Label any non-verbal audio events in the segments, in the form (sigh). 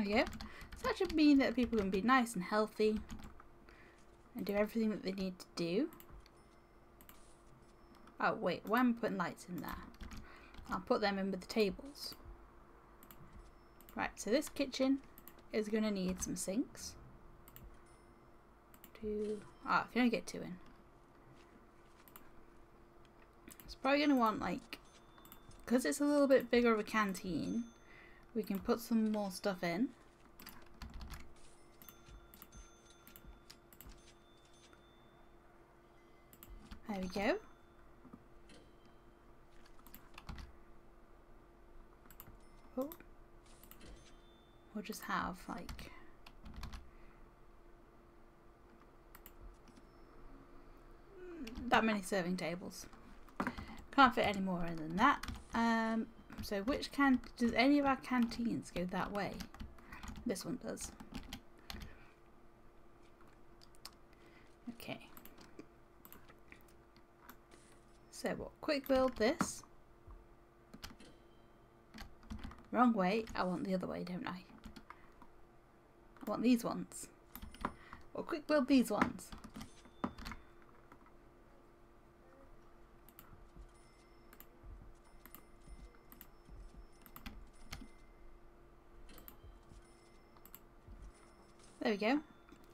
There we go. So that should mean that people can be nice and healthy and do everything that they need to do. Oh wait, why am I putting lights in there? I'll put them in with the tables. Right, so this kitchen is going to need some sinks. Two. Ah, I can only get two in. It's probably going to want like, because it's a little bit bigger of a canteen, we can put some more stuff in. There we go. Oh. We'll just have like that many serving tables. Can't fit any more in than that. Um, so which can does any of our canteens go that way? This one does. Okay. So what? Quick build this. Wrong way. I want the other way, don't I? I want these ones. Well, quick build these ones. There we go.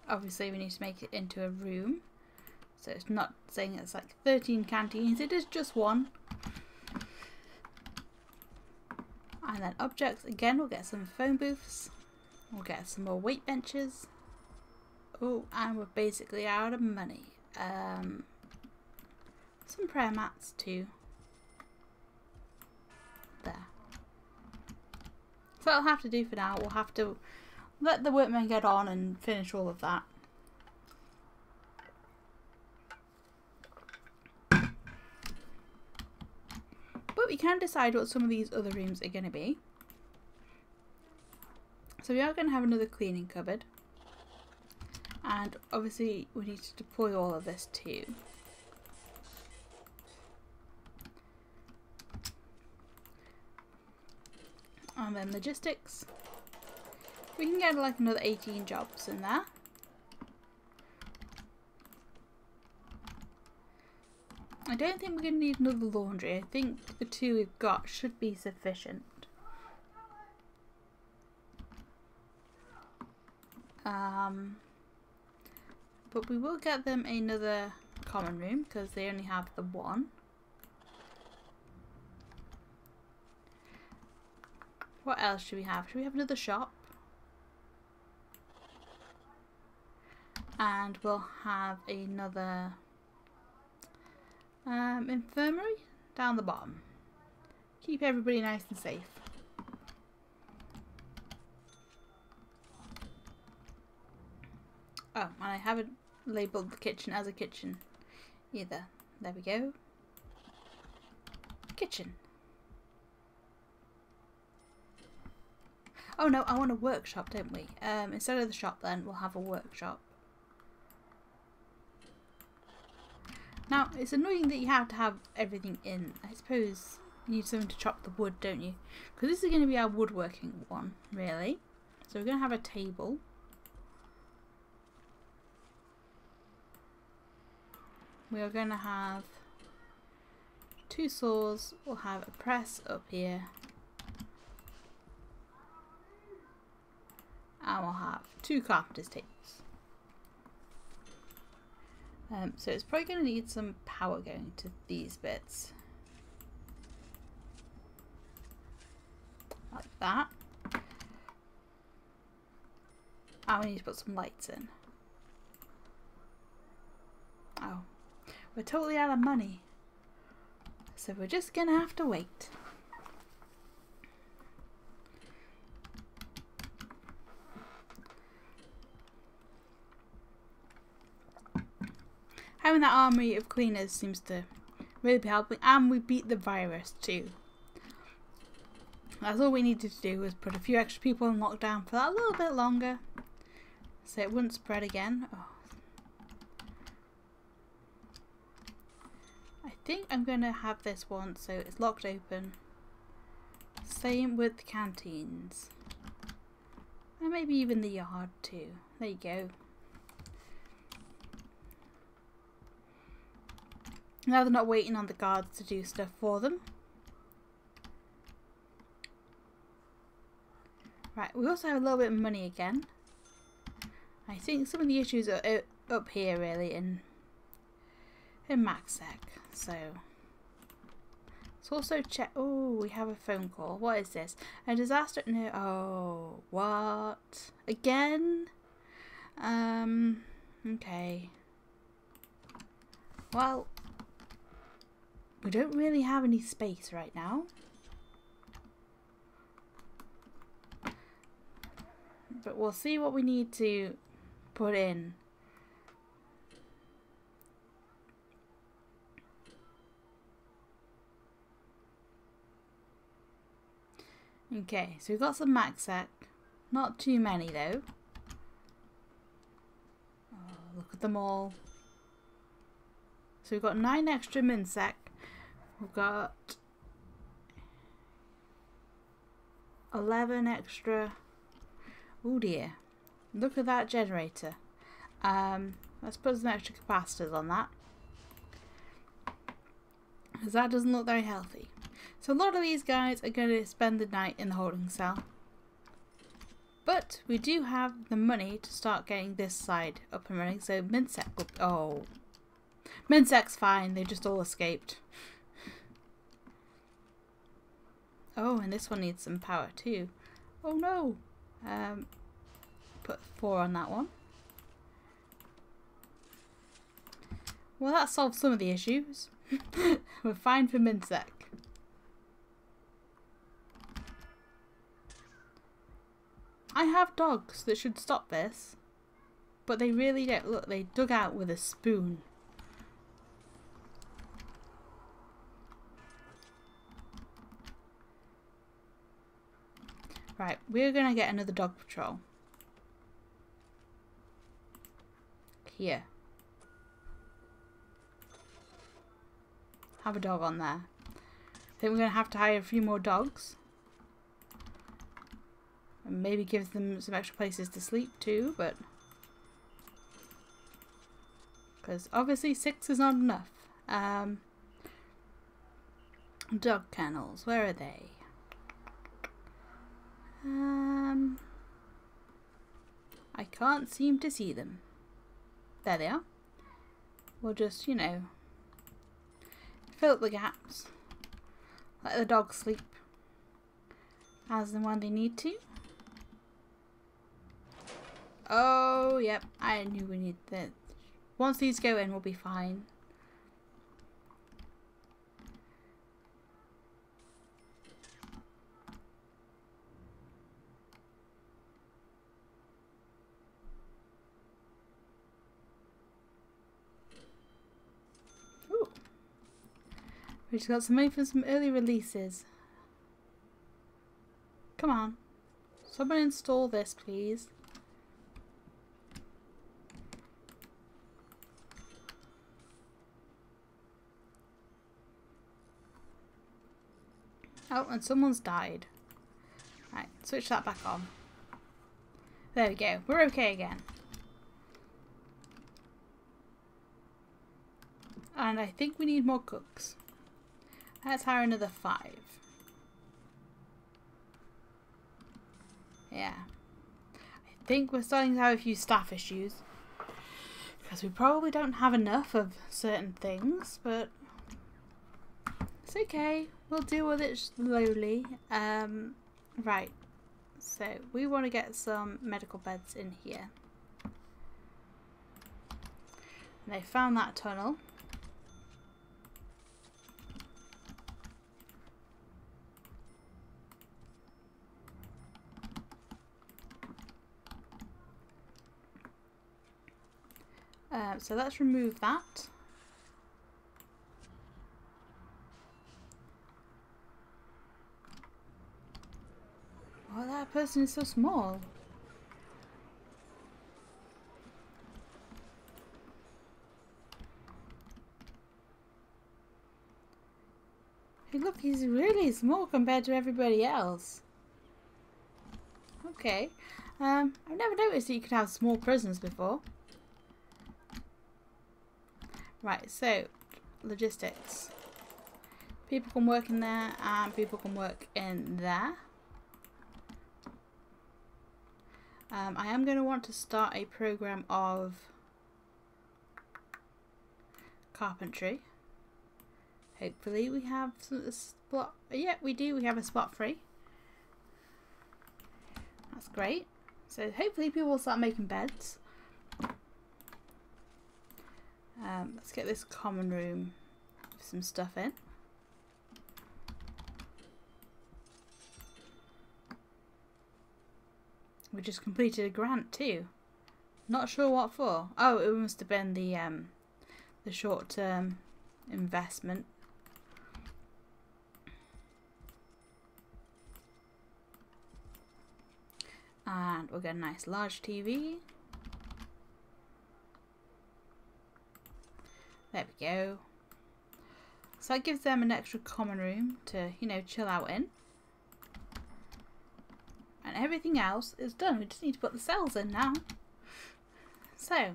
Obviously we need to make it into a room. So it's not saying it's like 13 canteens, it is just one. And then objects, again we'll get some phone booths. We'll get some more weight benches. Oh, and we're basically out of money. Um, some prayer mats too. There. So that'll have to do for now. We'll have to let the workmen get on and finish all of that. But we can decide what some of these other rooms are going to be. So we are going to have another cleaning cupboard. And obviously we need to deploy all of this too. And then logistics. We can get like another 18 jobs in there. I don't think we're going to need another laundry. I think the two we've got should be sufficient. Um, but we will get them another common room because they only have the one. What else should we have? Should we have another shop? And we'll have another um, infirmary down the bottom. Keep everybody nice and safe. Oh, and I haven't labelled the kitchen as a kitchen either. There we go. Kitchen. Oh no, I want a workshop, don't we? Um, instead of the shop then, we'll have a workshop. Now, it's annoying that you have to have everything in. I suppose you need something to chop the wood, don't you? Because this is going to be our woodworking one, really. So we're going to have a table. We are going to have two saws. We'll have a press up here. And we'll have two carpenter's tables. Um, so it's probably going to need some power going to these bits. Like that. And we need to put some lights in. Oh, we're totally out of money. So we're just going to have to wait. Having that army of cleaners seems to really be helping. And we beat the virus too. That's all we needed to do was put a few extra people in lockdown for that little bit longer. So it wouldn't spread again. Oh. I think I'm going to have this one so it's locked open. Same with the canteens. And maybe even the yard too. There you go. Now they're not waiting on the guards to do stuff for them. Right, we also have a little bit of money again. I think some of the issues are uh, up here really in in MaxSec. So let's also check. Oh, we have a phone call. What is this? A disaster? No. Oh, what? Again? Um. Okay. Well, we don't really have any space right now. But we'll see what we need to put in. Okay, so we've got some MaxSec. Not too many though. Oh, look at them all. So we've got nine extra MinSec. We've got 11 extra. Oh dear. Look at that generator. Um, let's put some extra capacitors on that. Because that doesn't look very healthy. So a lot of these guys are going to spend the night in the holding cell. But we do have the money to start getting this side up and running. So Minsec will... Oh. Minsec's fine. They just all escaped. Oh, and this one needs some power too. Oh no! Um, put four on that one. Well, that solves some of the issues. (laughs) We're fine for Minsec. I have dogs that should stop this. But they really don't. Look, they dug out with a spoon. Right, we're going to get another dog patrol. Here. Have a dog on there. I think we're going to have to hire a few more dogs. And maybe give them some extra places to sleep too, but... Because obviously six is not enough. Um, dog kennels, where are they? Um, I can't seem to see them. There they are. We'll just, you know, fill up the gaps. Let the dogs sleep as and when they need to. Oh, yep. I knew we need that. Once these go in, we'll be fine. We just got some money for some early releases. Come on. Someone install this, please. Oh, and someone's died. Right, switch that back on. There we go. We're okay again. And I think we need more cooks. Let's hire another five. Yeah. I think we're starting to have a few staff issues. Because we probably don't have enough of certain things, but it's okay. We'll deal with it slowly. Um, right. So we want to get some medical beds in here. And they found that tunnel. Uh, so let's remove that. Oh, that person is so small. Hey, look, he's really small compared to everybody else. Okay. Um, I've never noticed that you could have small prisons before. Right, so logistics. People can work in there and people can work in there. Um, I am going to want to start a program of carpentry. Hopefully we have some spot. Yeah, we do. We have a spot free. That's great. So hopefully people will start making beds. Um, let's get this common room with some stuff in. We just completed a grant too. Not sure what for. Oh, it must have been the um, the short term investment. And we'll get a nice large TV. There we go. So that gives them an extra common room to, you know, chill out in. And everything else is done. We just need to put the cells in now. So,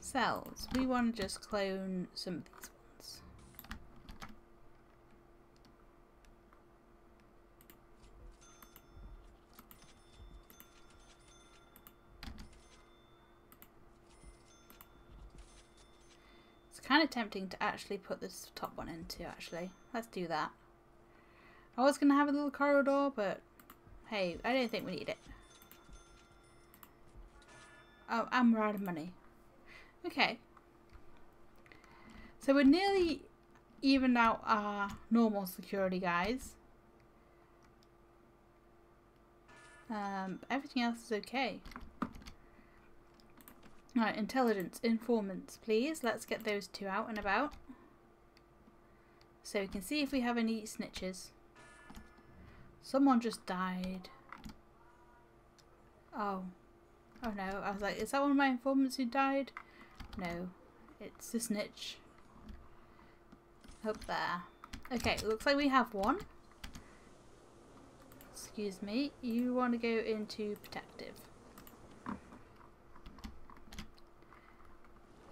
cells. We want to just clone some kind of tempting to actually put this top one into actually. Let's do that. I was going to have a little corridor, but hey, I don't think we need it. Oh, and we're out of money. Okay. So we're nearly evened out our normal security guys. Um, everything else is okay. Right, intelligence, informants, please. Let's get those two out and about. So we can see if we have any snitches. Someone just died. Oh. Oh no. I was like, is that one of my informants who died? No. It's a snitch. Up there. Okay, looks like we have one. Excuse me. You want to go into protective.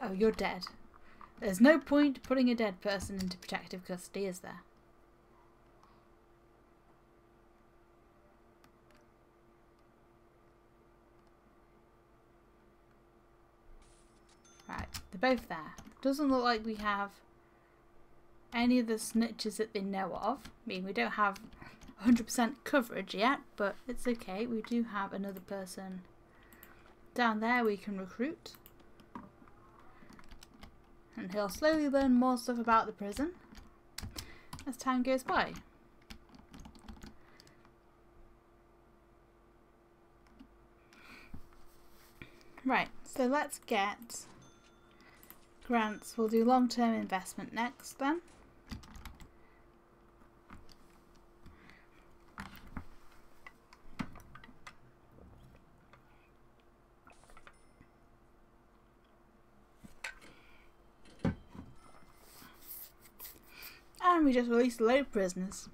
Oh, you're dead. There's no point putting a dead person into protective custody, is there? Right, they're both there. Doesn't look like we have any of the snitches that they know of. I mean, we don't have 100% coverage yet, but it's okay. We do have another person down there we can recruit. And he'll slowly learn more stuff about the prison as time goes by. Right, so let's get grants. We'll do long-term investment next then. Just released a load of prisoners.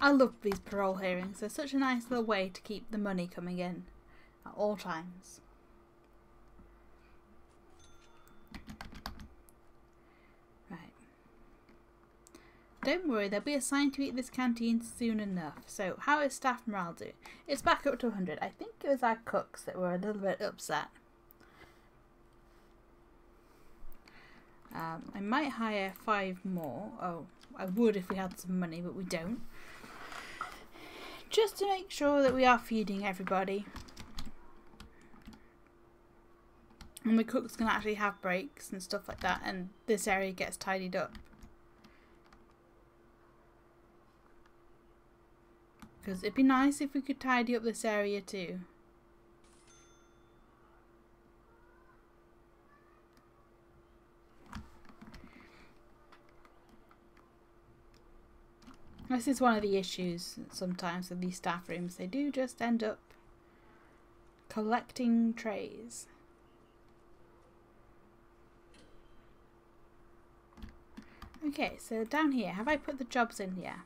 I love these parole hearings. They're such a nice little way to keep the money coming in at all times. Right. Don't worry, they'll be assigned to eat this canteen soon enough. So, how is staff morale do? It's back up to 100. I think it was our cooks that were a little bit upset. Um, I might hire five more. Oh, I would if we had some money, but we don't. Just to make sure that we are feeding everybody. And the cooks can actually have breaks and stuff like that, and this area gets tidied up. Because it'd be nice if we could tidy up this area too. This is one of the issues sometimes with these staff rooms. They do just end up collecting trays. Okay, so down here, have I put the jobs in here?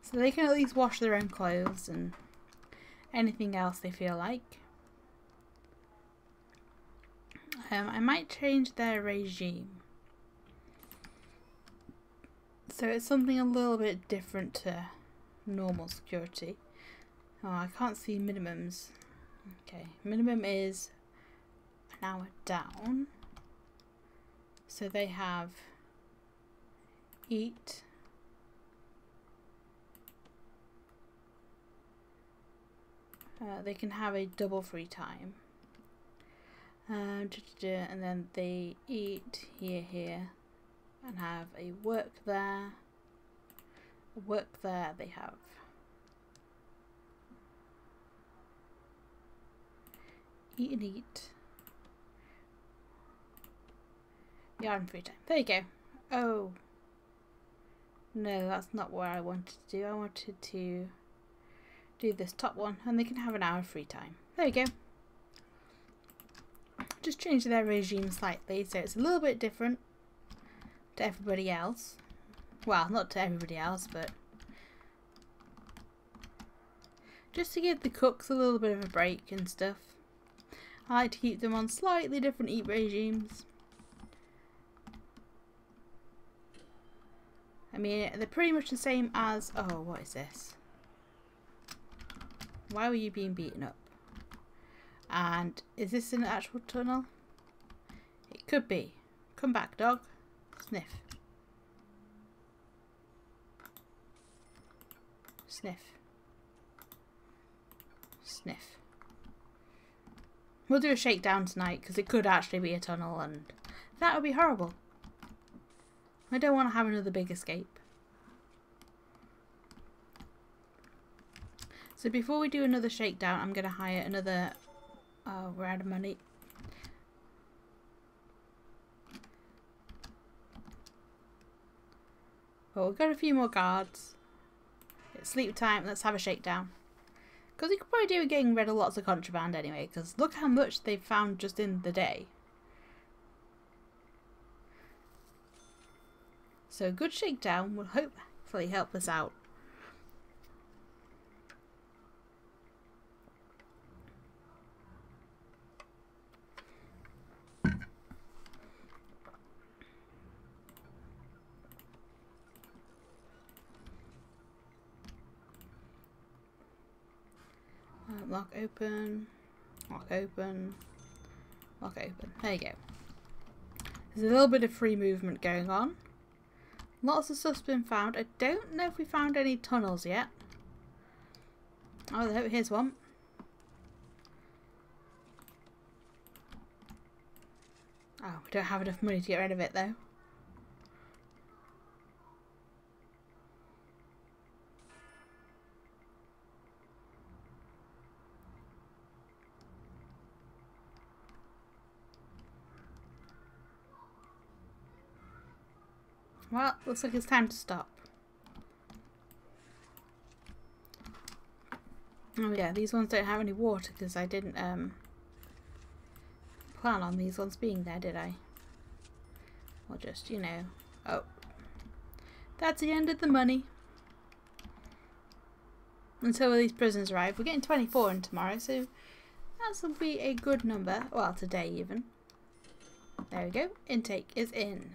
So they can at least wash their own clothes and anything else they feel like. Um, I might change their regime. So it's something a little bit different to normal security. Oh, I can't see minimums. Okay, minimum is an hour down. So they have eat, uh, they can have a double free time. Um, and then they eat here, here, and have a work there. work there, they have eat and eat. Yeah, free time. There you go. Oh. No, that's not what I wanted to do. I wanted to do this top one and they can have an hour free time. There you go. Just change their regime slightly so it's a little bit different to everybody else. Well, not to everybody else, but just to give the cooks a little bit of a break and stuff. I like to keep them on slightly different eat regimes. I mean, they're pretty much the same as... Oh, what is this? Why were you being beaten up? And is this an actual tunnel? It could be. Come back, dog. Sniff. Sniff. Sniff. We'll do a shakedown tonight because it could actually be a tunnel and that would be horrible. I don't want to have another big escape. So before we do another shakedown, I'm going to hire another... Oh, we're out of money. Well, we've got a few more guards. It's sleep time. Let's have a shakedown. Because we could probably do with getting rid of lots of contraband anyway. Because look how much they've found just in the day. So a good shakedown will hopefully help us out. Uh, lock open, lock open, lock open. There you go. There's a little bit of free movement going on. Lots of stuff's been found. I don't know if we found any tunnels yet. Oh, here's one. Oh, we don't have enough money to get rid of it though. Well, looks like it's time to stop. Oh yeah, these ones don't have any water because I didn't um, plan on these ones being there, did I? Or just, you know... Oh. That's the end of the money. Until these prisons arrive. We're getting 24 in tomorrow, so that will be a good number. Well, today even. There we go. Intake is in.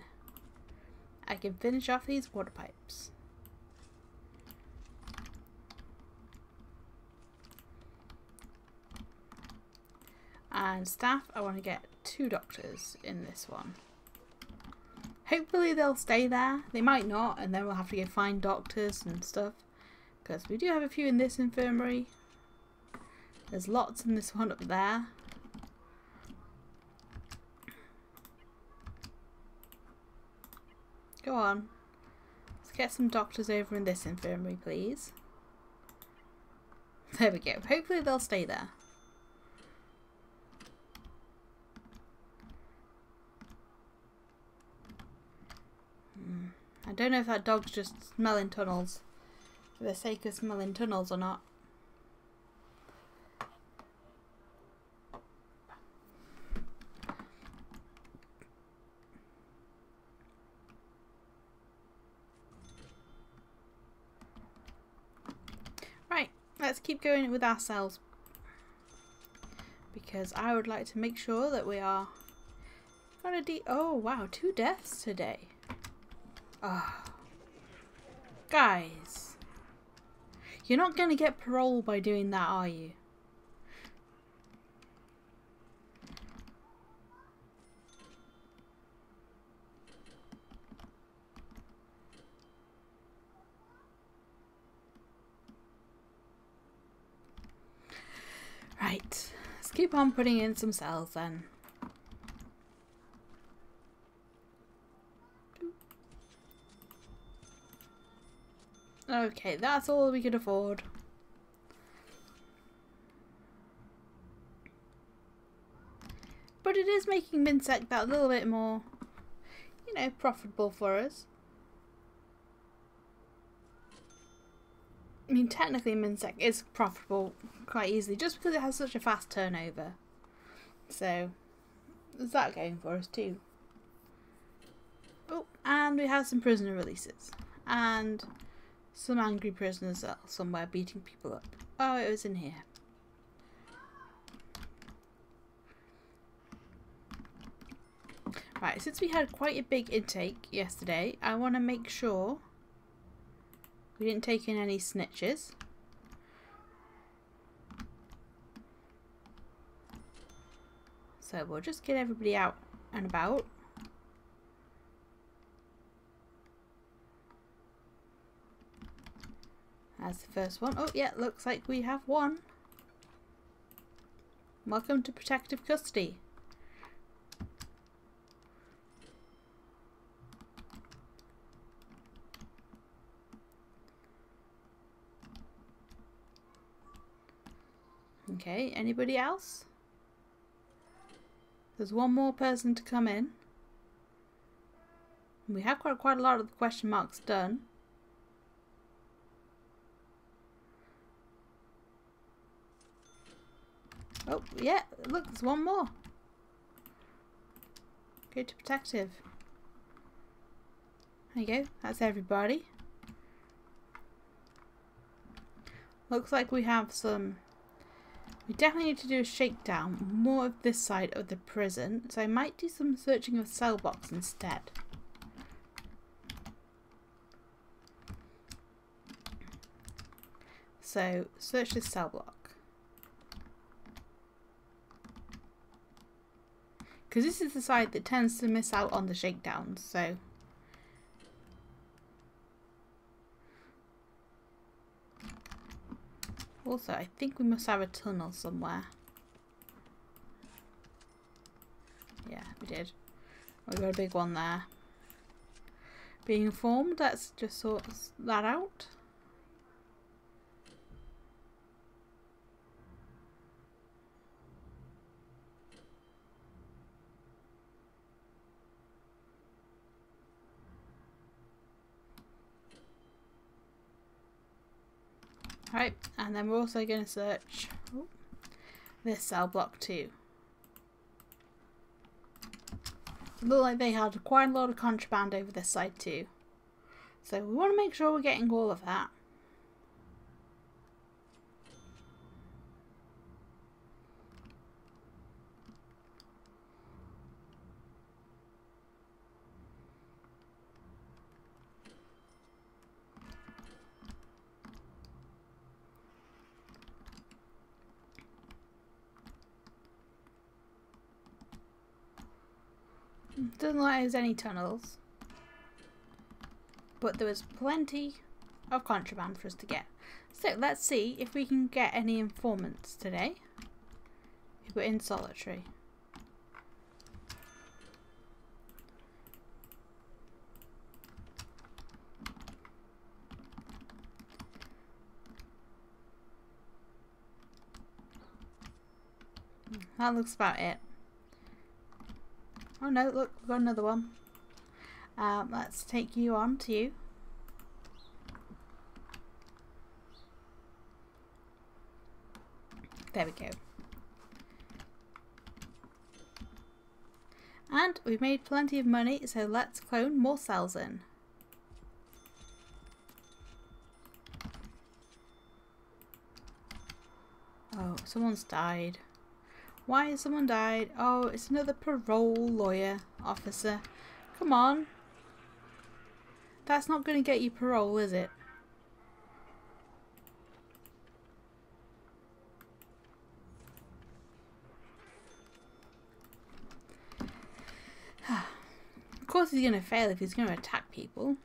I can finish off these water pipes. And staff, I want to get two doctors in this one. Hopefully they'll stay there. They might not, and then we'll have to go find doctors and stuff. Because we do have a few in this infirmary. There's lots in this one up there. Go on. Let's get some doctors over in this infirmary, please. (laughs) There we go. Hopefully they'll stay there. Hmm. I don't know if that dog's just smelling tunnels for the sake of smelling tunnels or not. keep going with ourselves. Because I would like to make sure that we are got a de oh wow two deaths today. Oh. guys you're not gonna get parole by doing that are you? Keep on putting in some cells then. Okay, that's all we could afford. But it is making Minsec that little bit more, you know, profitable for us. I mean, technically Minsec is profitable quite easily just because it has such a fast turnover. So, there's that going for us too. Oh, and we have some prisoner releases. And some angry prisoners somewhere beating people up. Oh, it was in here. Right, since we had quite a big intake yesterday, I want to make sure we didn't take in any snitches. So we'll just get everybody out and about. That's the first one. Oh, yeah, looks like we have one. Welcome to protective custody. Okay, anybody else? There's one more person to come in. We have quite, quite a lot of the question marks done. Oh, yeah, look, there's one more. Go to protective. There you go, that's everybody. Looks like we have some... We definitely need to do a shakedown, more of this side of the prison, so I might do some searching of cell blocks instead. So, search this cell block. Because this is the side that tends to miss out on the shakedowns, so... Also, I think we must have a tunnel somewhere. Yeah, we did. We got a big one there. Being informed, let's just sort that out. Right, and then we're also going to search oh, this cell block too. It looked like they had quite a lot of contraband over this side too. So we want to make sure we're getting all of that. Doesn't look like there's any tunnels. But there was plenty of contraband for us to get. So let's see if we can get any informants today. We're in solitary. Hmm, that looks about it. Oh no, look, we've got another one. Um, let's take you on to you. There we go. And we've made plenty of money, so let's clone more cells in. Oh, someone's died. Why has someone died? Oh, it's another parole lawyer officer. Come on. That's not going to get you parole, is it? (sighs) of course he's going to fail if he's going to attack people.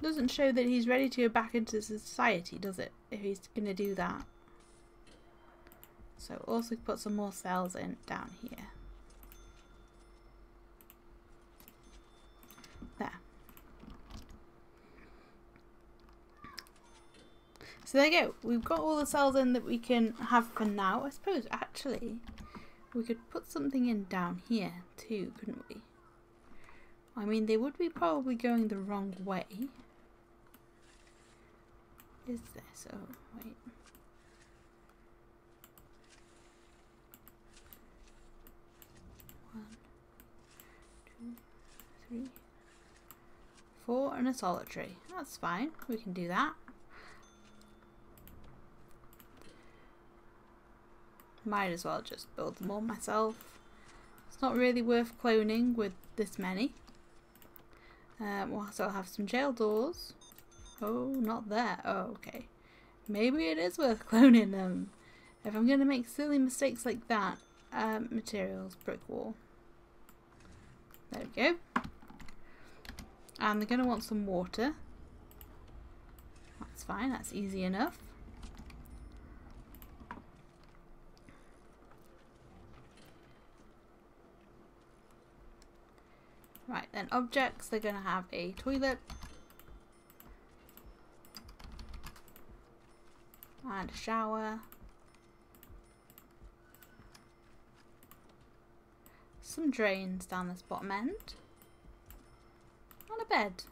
Doesn't show that he's ready to go back into society, does it? If he's going to do that. So also put some more cells in down here. There. So there you go. We've got all the cells in that we can have for now. I suppose actually we could put something in down here too, couldn't we? I mean, they would be probably going the wrong way. Is this? Oh, wait. Three, four, and a solitary. That's fine. We can do that. Might as well just build them all myself. It's not really worth cloning with this many. Um, we'll also have some jail doors. Oh, not there. Oh, okay. Maybe it is worth (laughs) cloning them. If I'm going to make silly mistakes like that. Um, materials, brick wall. There we go. And they're going to want some water. That's fine, that's easy enough. Right, then objects, they're going to have a toilet. And a shower. Some drains down this bottom end bed.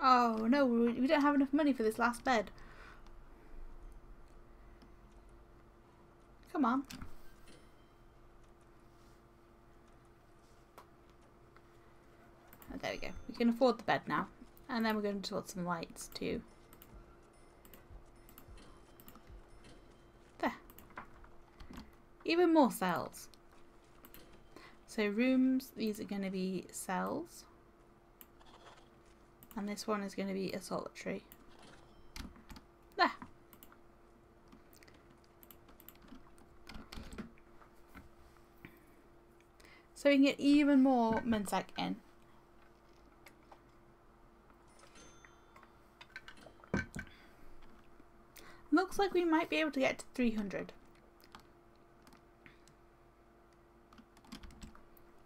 Oh no, we don't have enough money for this last bed. Come on. Oh, there we go. We can afford the bed now. And then we're going to put some lights too. There. Even more cells. So rooms, these are going to be cells. And this one is going to be a solitary. There. So we can get even more Minsec in. Looks like we might be able to get to 300.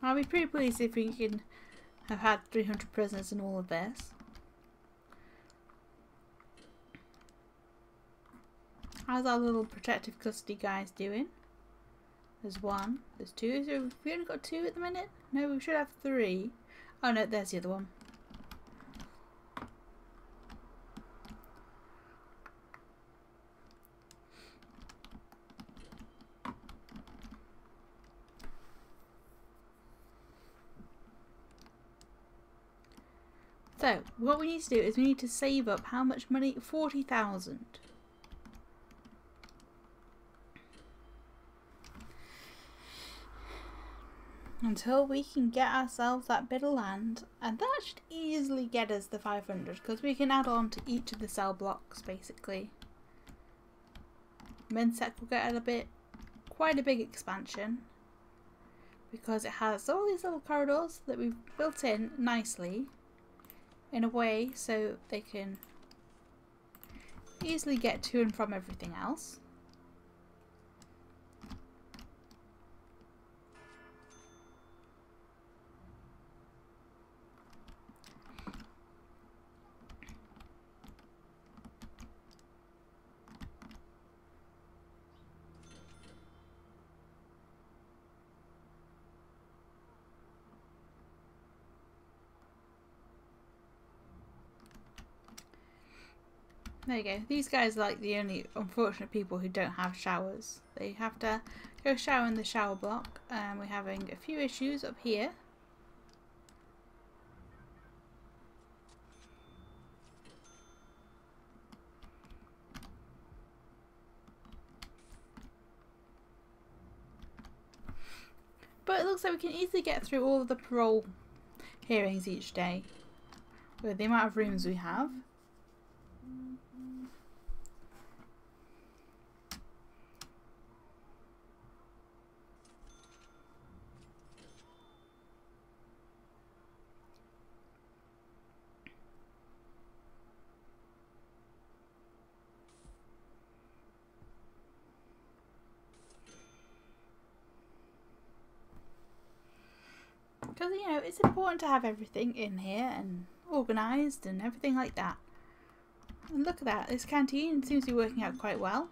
I'll be pretty pleased if we can have had 300 prisoners in all of this. How's our little protective custody guys doing? There's one, there's two. So we only got two at the minute? No, we should have three. Oh no, there's the other one. So, what we need to do is we need to save up how much money? 40,000. Until we can get ourselves that bit of land. And that should easily get us the 500 because we can add on to each of the cell blocks basically. Minsec will get a bit, quite a big expansion because it has all these little corridors that we've built in nicely in a way so they can easily get to and from everything else. There you go. These guys are like the only unfortunate people who don't have showers. They have to go shower in the shower block. And we're having a few issues up here. But it looks like we can easily get through all of the parole hearings each day with the amount of rooms we have. Because, you know, it's important to have everything in here and organised and everything like that. And look at that, this canteen seems to be working out quite well.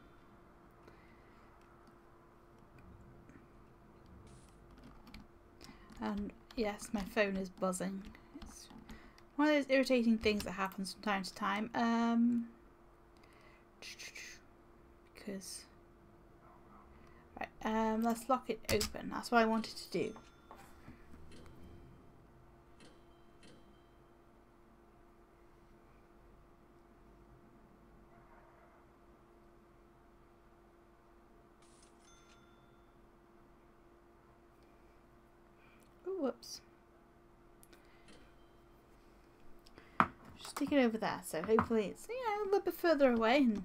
And yes, my phone is buzzing. It's one of those irritating things that happens from time to time. Um, because, right, um, let's lock it open. That's what I wanted to do. Whoops. Stick it over there, so hopefully it's know a little bit further away and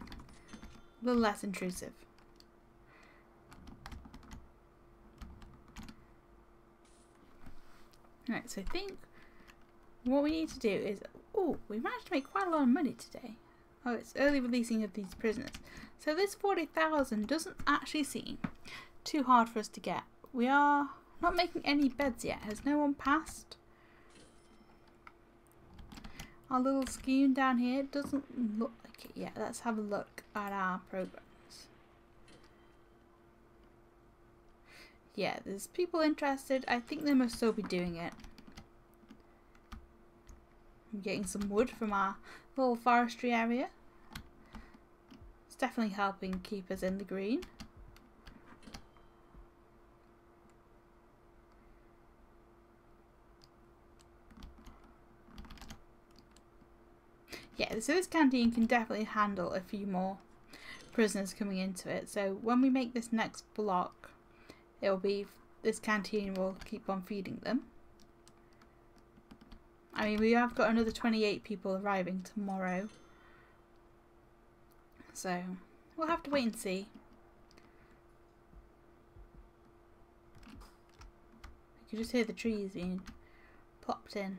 a little less intrusive. Right, so I think what we need to do is oh, we managed to make quite a lot of money today. Oh, it's early releasing of these prisoners. So this 40,000 doesn't actually seem too hard for us to get. We are not making any beds yet. Has no one passed? Our little scheme down here doesn't look like it yet. Let's have a look at our programs. Yeah, there's people interested. I think they must still be doing it. I'm getting some wood from our little forestry area. It's definitely helping keep us in the green. Yeah, so this canteen can definitely handle a few more prisoners coming into it. So when we make this next block, it'll be this canteen will keep on feeding them. I mean, we have got another 28 people arriving tomorrow. So, we'll have to wait and see. You can just hear the trees being plopped in.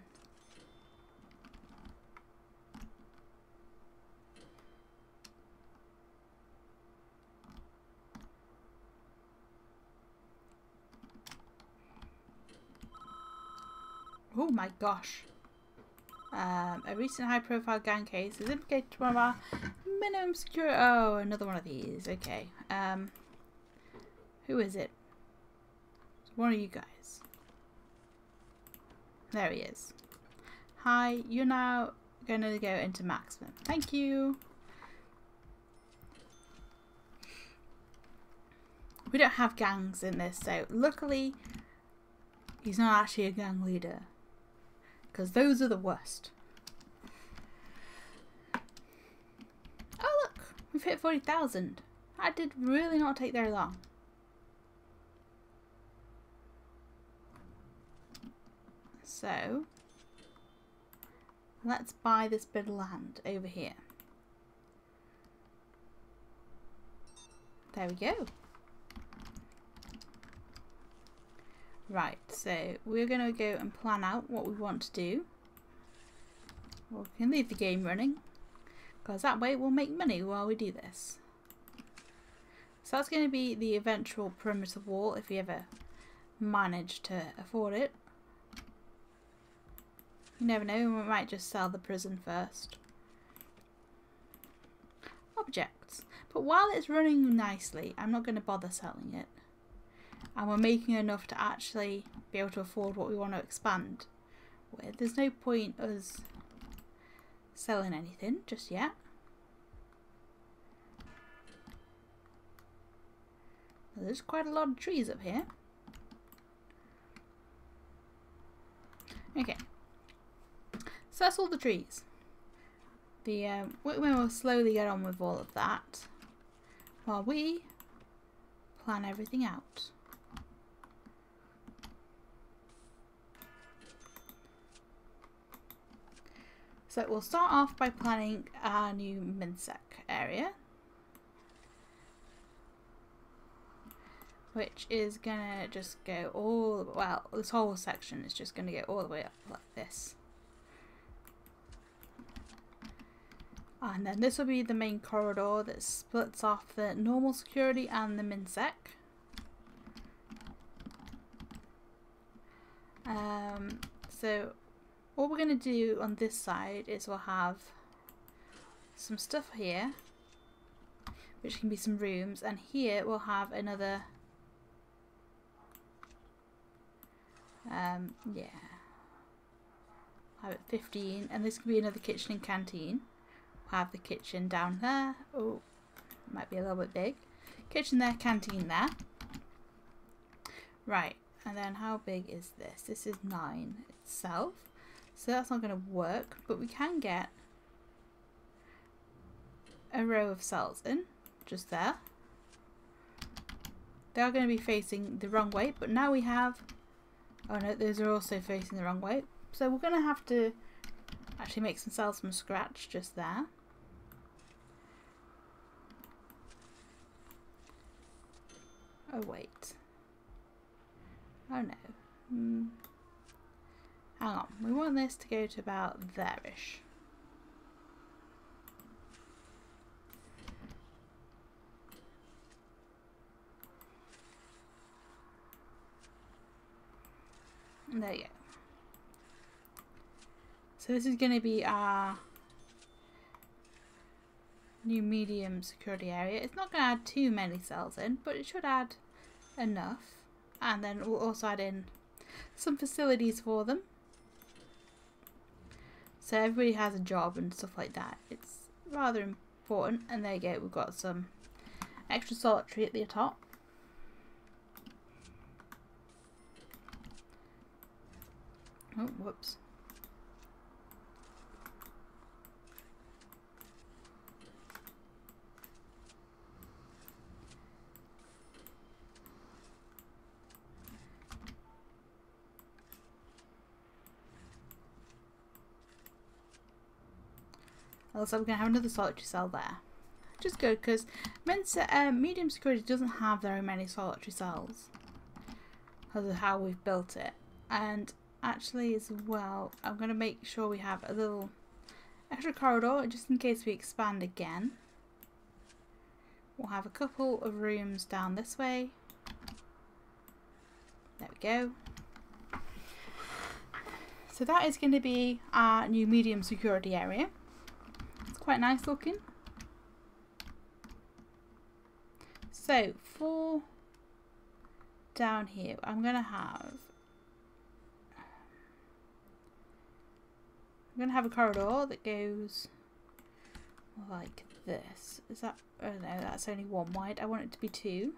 Oh my gosh. Um, a recent high-profile gang case has implicated one of our minimum security. Oh, another one of these. Okay. Um, who is it? It's one of you guys. There he is. Hi, you're now going to go into maximum. Thank you. We don't have gangs in this, so luckily he's not actually a gang leader because those are the worst. Oh look, we've hit 40,000. That did really not take very long. So, let's buy this bit of land over here. There we go. Right, so we're going to go and plan out what we want to do. we can leave the game running because that way we'll make money while we do this. So that's going to be the eventual perimeter wall if we ever manage to afford it. You never know, we might just sell the prison first. Objects. But while it's running nicely, I'm not going to bother selling it and we're making enough to actually be able to afford what we want to expand with. There's no point us selling anything just yet. There's quite a lot of trees up here. Okay. So that's all the trees. The um, we will slowly get on with all of that while we plan everything out. So we'll start off by planning our new MinSec area. Which is gonna just go all, well, this whole section is just gonna go all the way up like this. And then this will be the main corridor that splits off the normal security and the MinSec. Um, so what we're going to do on this side is we'll have some stuff here which can be some rooms and here we'll have another um yeah. Have it 15 and this can be another kitchen and canteen. We'll have the kitchen down there. Oh might be a little bit big. Kitchen there canteen there. Right and then how big is this? This is 9 itself so that's not going to work, but we can get a row of cells in, just there. They are going to be facing the wrong way, but now we have, oh no, those are also facing the wrong way. So we're going to have to actually make some cells from scratch just there. Oh wait. Oh no. Hmm. Hang on, we want this to go to about there-ish. There you go. So this is going to be our new medium security area. It's not going to add too many cells in, but it should add enough. And then we'll also add in some facilities for them. So everybody has a job and stuff like that. It's rather important. And there you go, we've got some extra solitary at the top. Oh, whoops. Also, we're going to have another solitary cell there. Which is good because uh, medium security doesn't have very many solitary cells because of how we've built it. And actually as well, I'm going to make sure we have a little extra corridor just in case we expand again. We'll have a couple of rooms down this way. There we go. So that is going to be our new medium security area quite nice looking. So for down here, I'm going to have I'm going to have a corridor that goes like this. Is that, oh no, that's only one wide. I want it to be two.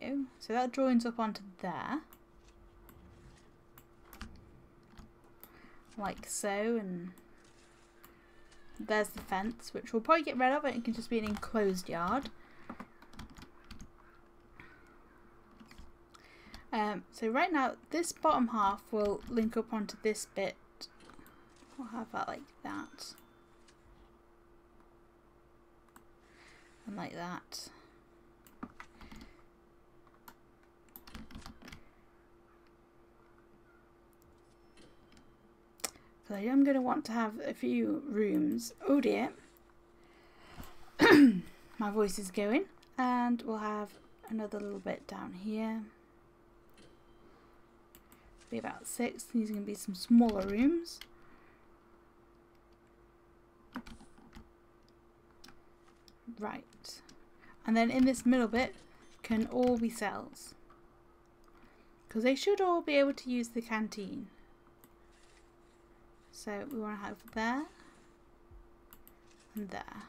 Go. So that joins up onto there. Like so, and there's the fence, which we'll probably get rid of. It can just be an enclosed yard. Um, so right now, this bottom half will link up onto this bit. We'll have that like that. And like that. I'm going to want to have a few rooms. Oh (coughs) dear. My voice is going. And we'll have another little bit down here. Be about six. These are going to be some smaller rooms. Right. And then in this middle bit can all be cells. Because they should all be able to use the canteen. So we want to have there and there.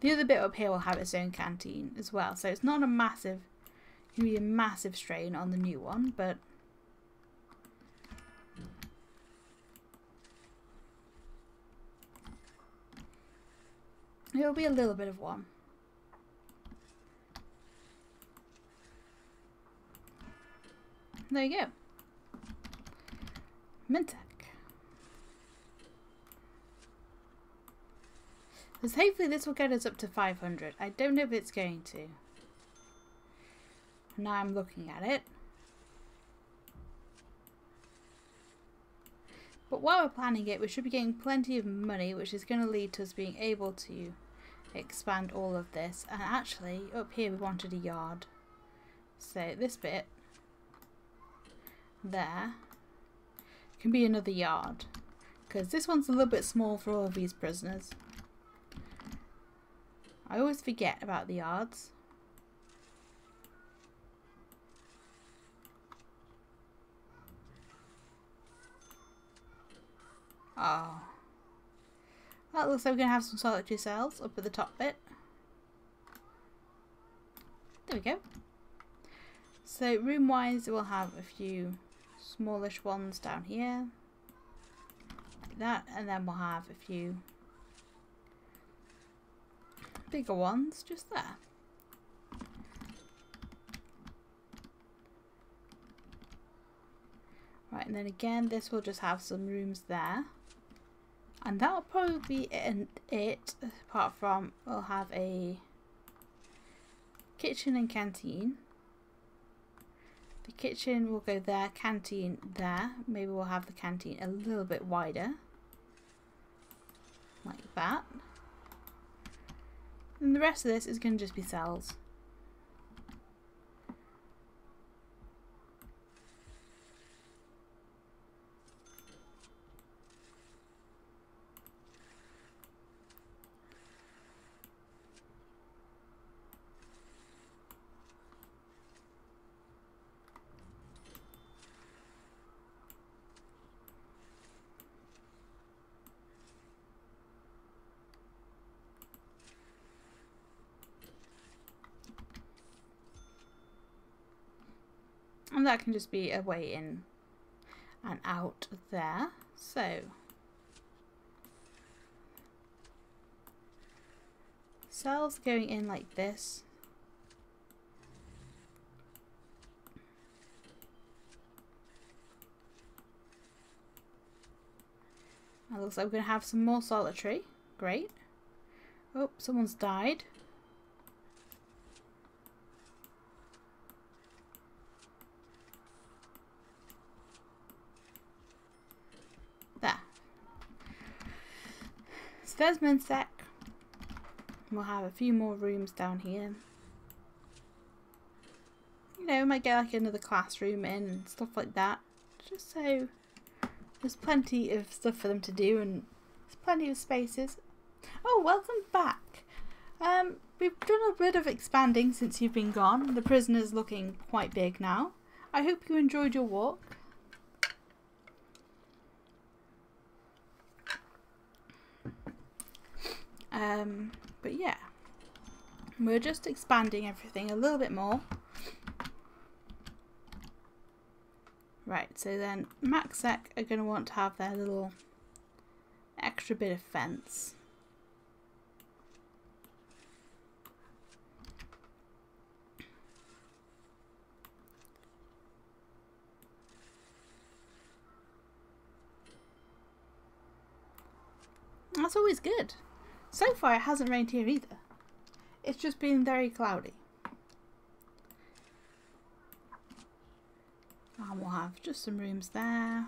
The other bit up here will have its own canteen as well. So it's not a massive, can be a massive strain on the new one, but it'll be a little bit of one. There you go. MinSec. Because hopefully this will get us up to 500. I don't know if it's going to. Now I'm looking at it. But while we're planning it, we should be getting plenty of money, which is going to lead to us being able to expand all of this. And actually, up here we wanted a yard. So this bit there can be another yard. Because this one's a little bit small for all of these prisoners. I always forget about the yards. Oh. That looks like we're going to have some solitary cells up at the top bit. There we go. So room wise we'll have a few smallish ones down here. Like that and then we'll have a few bigger ones just there. Right, and then again, this will just have some rooms there. And that'll probably be it, apart from we'll have a kitchen and canteen. The kitchen will go there, canteen there. Maybe we'll have the canteen a little bit wider. Like that. And the rest of this is going to just be cells. And that can just be a way in and out there. So cells going in like this. It looks like we're going to have some more solitary. Great. Oh, someone's died. There's sec. We'll have a few more rooms down here. You know, we might get like another classroom in and stuff like that. Just so there's plenty of stuff for them to do and there's plenty of spaces. Oh, welcome back. Um, we've done a bit of expanding since you've been gone. The prisoner's looking quite big now. I hope you enjoyed your walk. Um, but yeah, we're just expanding everything a little bit more. Right, so then MaxSec are going to want to have their little extra bit of fence. That's always good. So far it hasn't rained here either. It's just been very cloudy. And we'll have just some rooms there.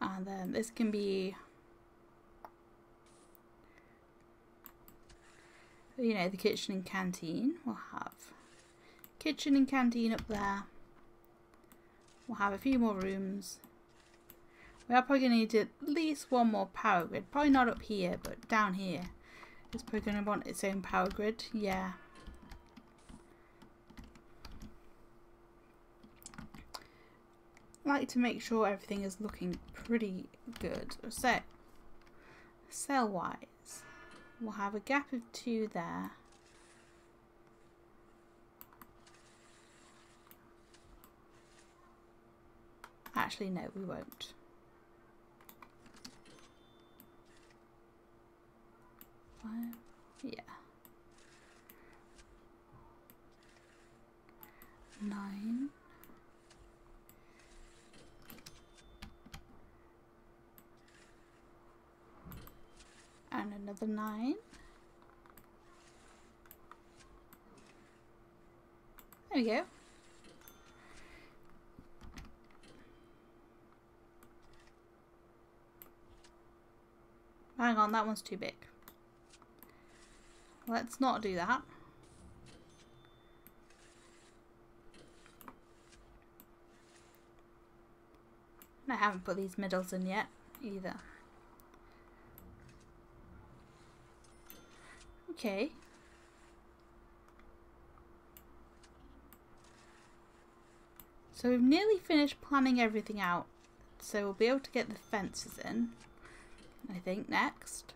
And then this can be, you know, the kitchen and canteen. We'll have kitchen and canteen up there. We'll have a few more rooms. We are probably going to need at least one more power grid. Probably not up here, but down here. It's probably going to want its own power grid. Yeah. Like to make sure everything is looking pretty good. So, cell-wise, we'll have a gap of two there. Actually, no, we won't. five? Yeah. Nine. And another nine. There we go. Hang on, that one's too big. Let's not do that. I haven't put these middles in yet either. Okay. So we've nearly finished planning everything out. So we'll be able to get the fences in, I think, next.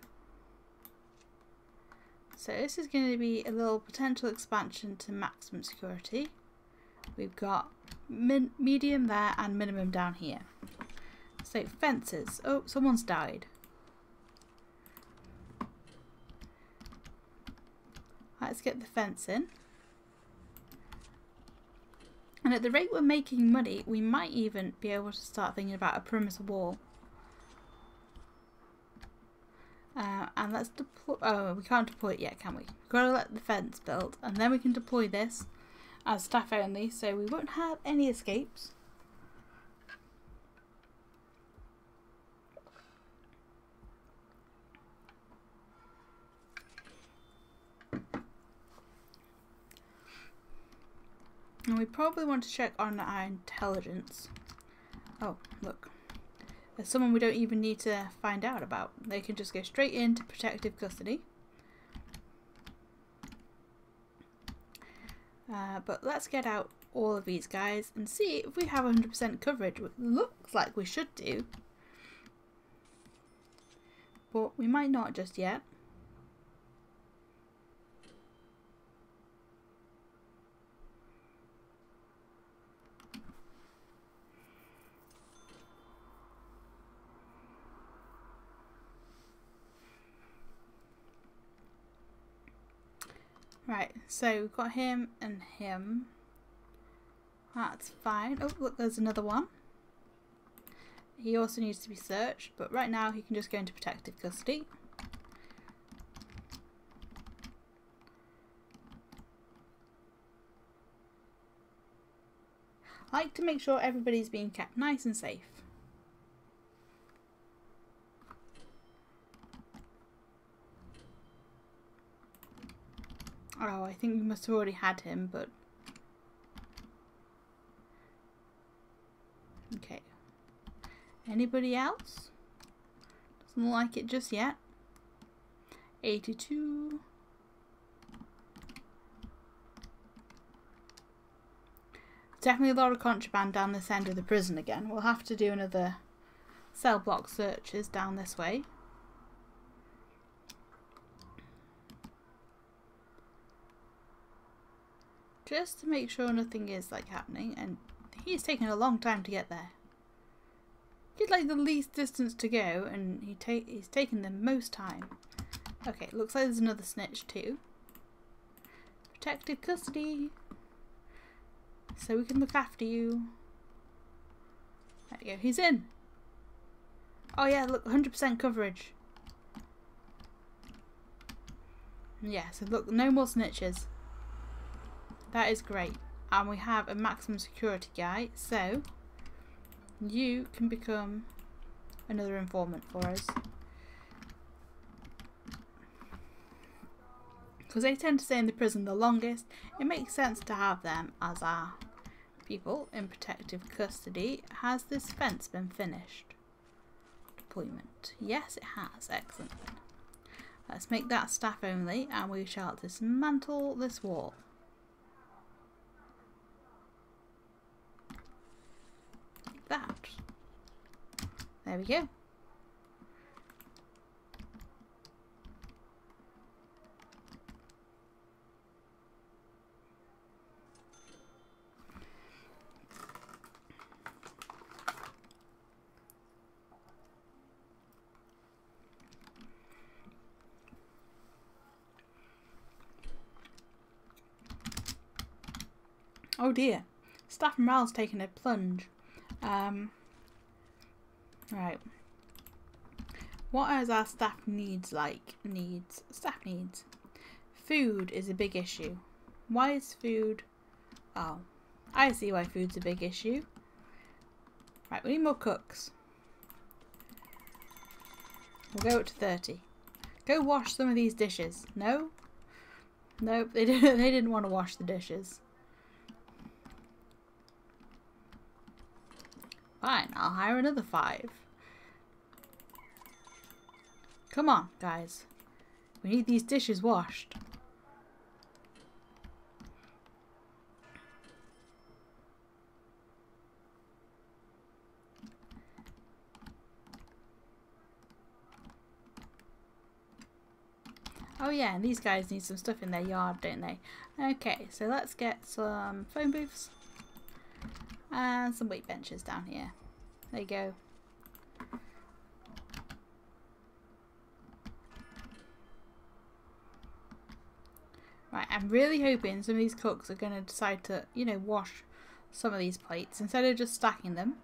So this is going to be a little potential expansion to maximum security. We've got medium there and minimum down here. So fences. Oh, someone's died. Let's get the fence in. And at the rate we're making money, we might even be able to start thinking about a perimeter wall. Uh, and let's deploy. Oh, we can't deploy it yet, can we? We've got to let the fence build, and then we can deploy this as staff only, so we won't have any escapes. And we probably want to check on our intelligence. Oh, look. Someone we don't even need to find out about. They can just go straight into protective custody. Uh, but let's get out all of these guys and see if we have 100% coverage. It looks like we should do. But we might not just yet. Right, so we've got him and him. That's fine. Oh, look, there's another one. He also needs to be searched, but right now he can just go into protective custody. I like to make sure everybody's being kept nice and safe. Oh, I think we must have already had him, but... Okay. Anybody else? Doesn't like it just yet. 82. Definitely a lot of contraband down this end of the prison again. We'll have to do another cell block searches down this way. Just to make sure nothing is like happening and he's taken a long time to get there. He's like the least distance to go and he ta he's taking the most time. Okay, looks like there's another snitch too. Protective custody. So we can look after you. There you go, he's in. Oh yeah, look, 100% coverage. Yeah, so look, no more snitches. That is great. And we have a maximum security guy, so you can become another informant for us. Because they tend to stay in the prison the longest, it makes sense to have them as our people in protective custody. Has this fence been finished? Deployment. Yes, it has. Excellent. Let's make that staff only and we shall dismantle this wall. That. There we go. Oh dear, staff morale's taken a plunge. Um, right. What is our staff needs like? Needs. Staff needs. Food is a big issue. Why is food... Oh, I see why food's a big issue. Right, we need more cooks. We'll go up to 30. Go wash some of these dishes. No? Nope, they (laughs) didn't, they didn't want to wash the dishes. Fine, I'll hire another five. Come on, guys. We need these dishes washed. Oh yeah, and these guys need some stuff in their yard, don't they? Okay, so let's get some phone booths and some weight benches down here. There you go. Right, I'm really hoping some of these cooks are going to decide to, you know, wash some of these plates instead of just stacking them.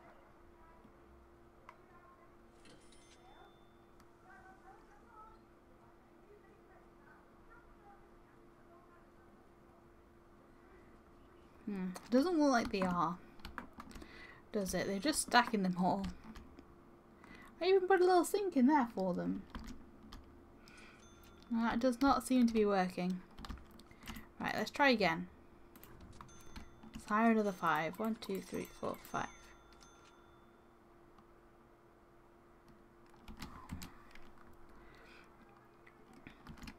Hmm. Doesn't look like they are. Does it? They're just stacking them all. I even put a little sink in there for them. That does not seem to be working. Right, let's try again. Let's hire another five. One, two, three, four, five.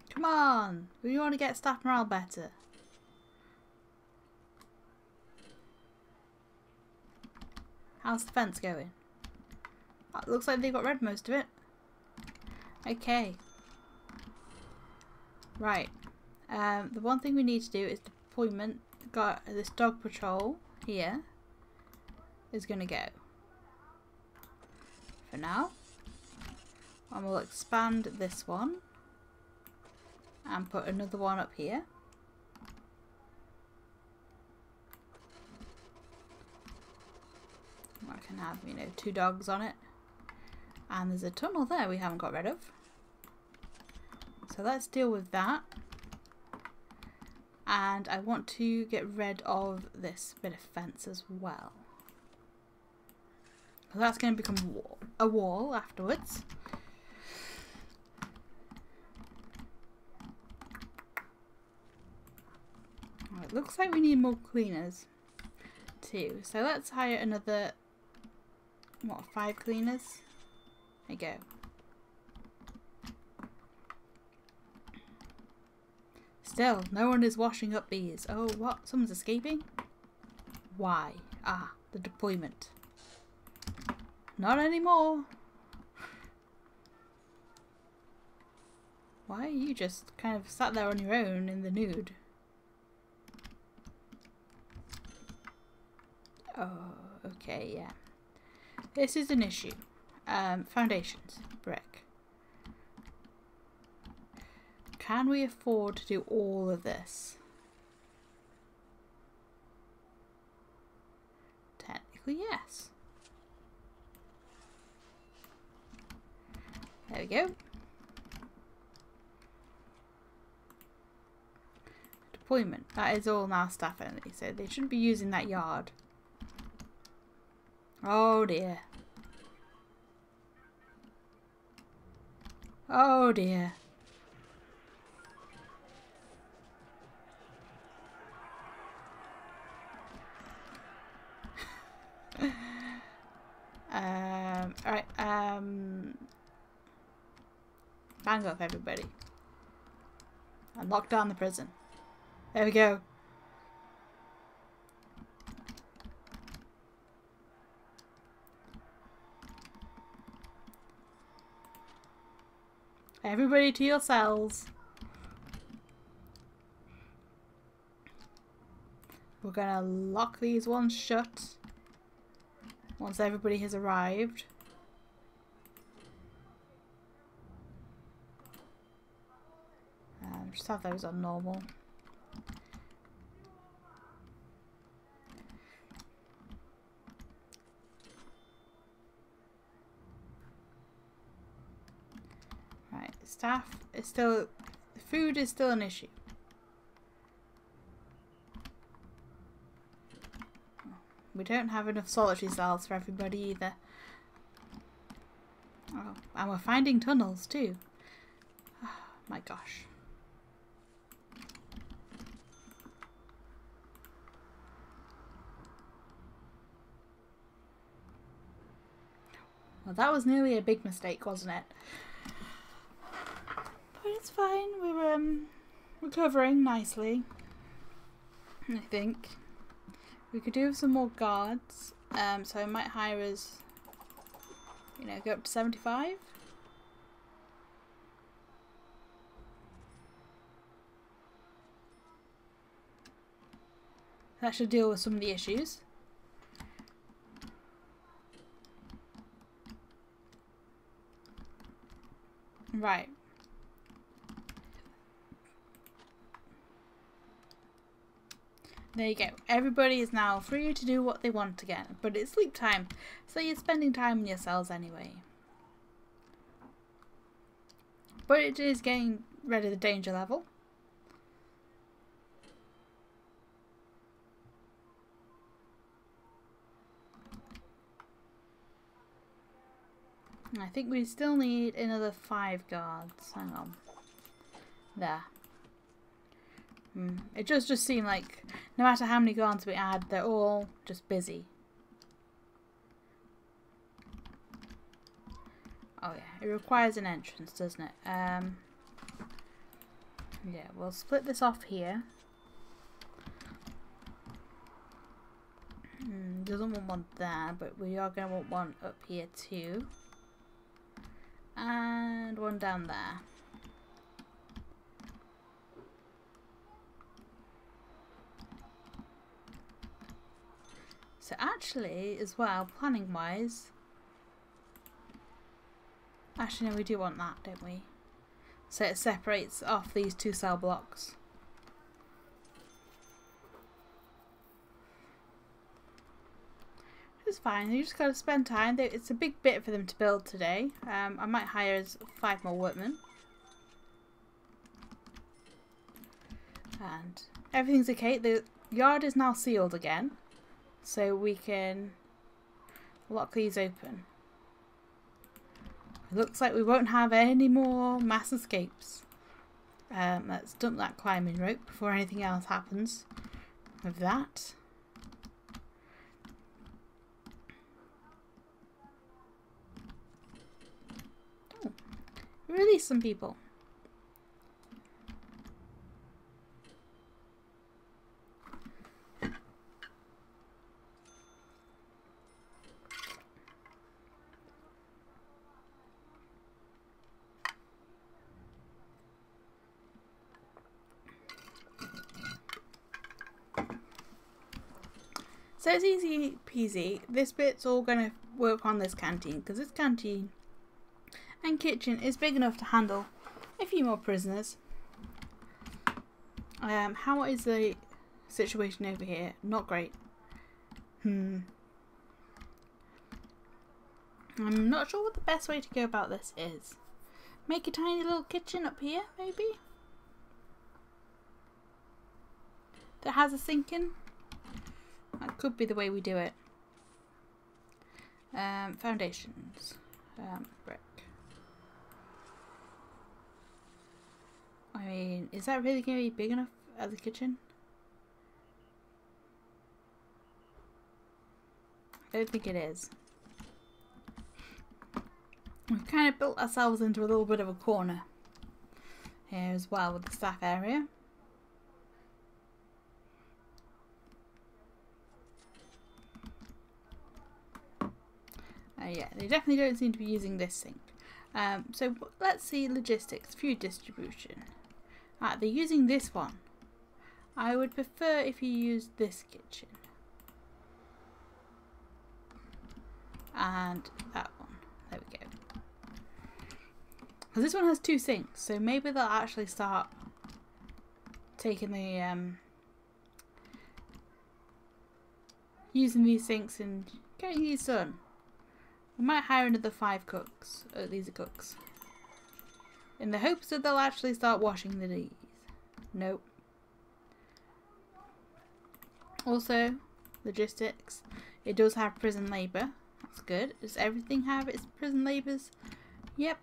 Come on! We want to get staff morale better. How's the fence going? Oh, looks like they got rid most of it. Okay. Right. Um, the one thing we need to do is deployment. Got this dog patrol here is going to go. For now. And we'll expand this one. And put another one up here. Can have, you know, two dogs on it. And there's a tunnel there we haven't got rid of. So let's deal with that. And I want to get rid of this bit of fence as well. So that's going to become a wall afterwards. it looks like we need more cleaners too. So let's hire another what, five cleaners? There you go. Still, no one is washing up these. Oh, what? Someone's escaping? Why? Ah, the deployment. Not anymore. Why are you just kind of sat there on your own in the nude? Oh, okay, yeah. This is an issue. Um, foundations, brick. Can we afford to do all of this? Technically, yes. There we go. Deployment. That is all now staff only, so they shouldn't be using that yard. Oh dear. Oh dear. (laughs) um, alright, um, bang off everybody. And lock down the prison. There we go. Everybody to your cells. We're gonna lock these ones shut once everybody has arrived. Um, just have those on normal. Staff is still food is still an issue. We don't have enough solitary cells for everybody either. Oh, and we're finding tunnels too. Oh, (sighs) my gosh. Well, that was nearly a big mistake, wasn't it? It's fine. We're um, recovering nicely. I think. We could do some more guards. Um, so I might hire us, you know, go up to 75. That should deal with some of the issues. Right. There you go. Everybody is now free to do what they want again. But it's sleep time, so you're spending time in your cells anyway. But it is getting rid of the danger level. I think we still need another five guards. Hang on. There. Mm. It does just seem like no matter how many guards we add, they're all just busy. Oh yeah, it requires an entrance, doesn't it? Um, yeah, we'll split this off here. Mm, doesn't want one there, but we are going to want one up here too. And one down there. So actually, as well, planning wise, actually no, we do want that, don't we? So it separates off these two cell blocks. It's fine, you just gotta spend time. It's a big bit for them to build today. Um, I might hire five more workmen. And everything's okay. The yard is now sealed again so we can lock these open. It looks like we won't have any more mass escapes. Um, let's dump that climbing rope before anything else happens with that. Oh, release some people. It's easy peasy. This bit's all going to work on this canteen because this canteen and kitchen is big enough to handle a few more prisoners. Um, how is the situation over here? Not great. Hmm. I'm not sure what the best way to go about this is. Make a tiny little kitchen up here, maybe? That has a sink in? Could be the way we do it. Um, foundations. Um, brick. I mean, is that really going to be big enough as a kitchen? I don't think it is. We've kind of built ourselves into a little bit of a corner here as well with the staff area. Uh, yeah, they definitely don't seem to be using this sink. Um, so let's see logistics, food distribution. Ah, they're using this one. I would prefer if you use this kitchen. And that one. There we go. Because this one has two sinks, so maybe they'll actually start taking the um, using these sinks and getting these done. We might hire another five cooks. Oh, these are cooks. In the hopes that they'll actually start washing the D's. Nope. Also, logistics. It does have prison labour. That's good. Does everything have its prison labours? Yep.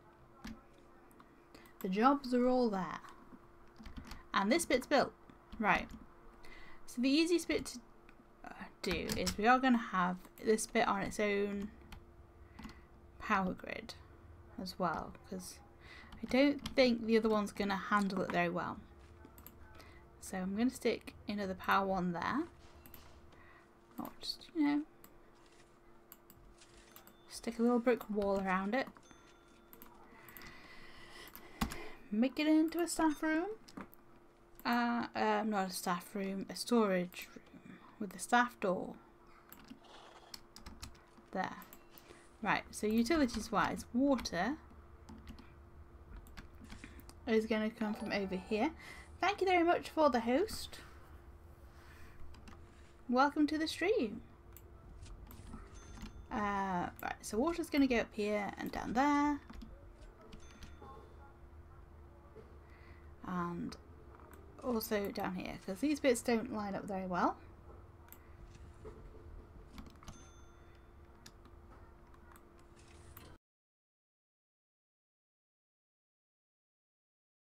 The jobs are all there. And this bit's built. Right. So the easiest bit to uh, do is we are going to have this bit on its own power grid as well because I don't think the other one's going to handle it very well. So I'm going to stick another power one there. Just, you know, stick a little brick wall around it. Make it into a staff room. Uh, um, not a staff room, a storage room with a staff door. There. Right, so utilities wise, water is going to come from over here. Thank you very much for the host. Welcome to the stream. Uh, right, so water's going to go up here and down there. And also down here, because these bits don't line up very well.